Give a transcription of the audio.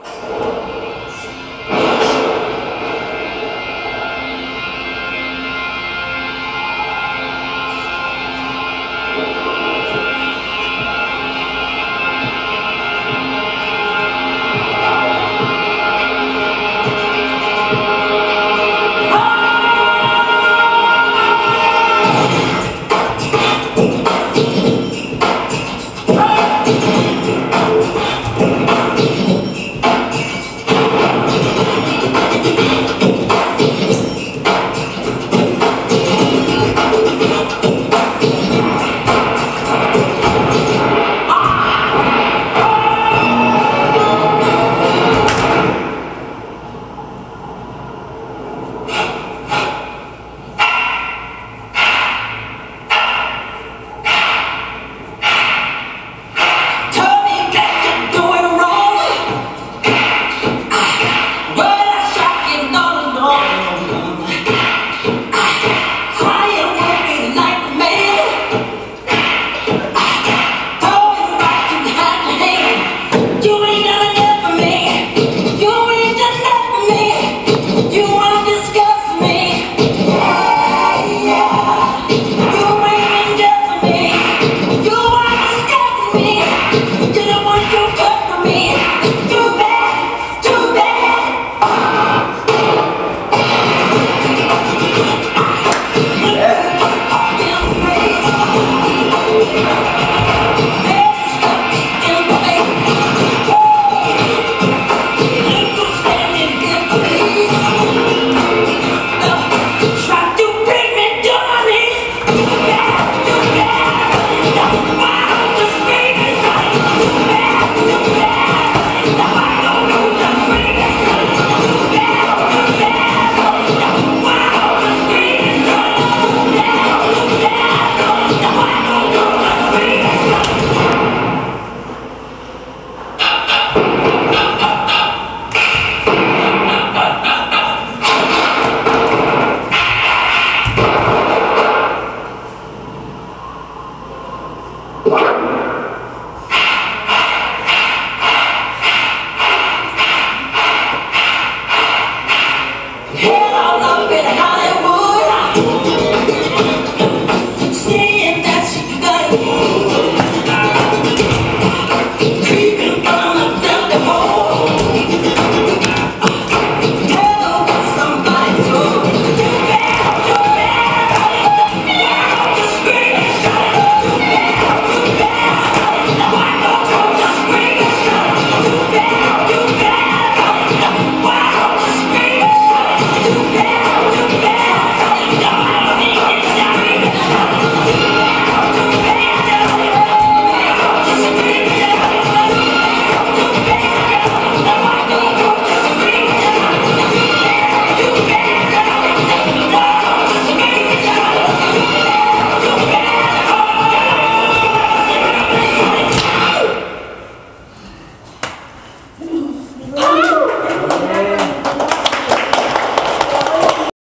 you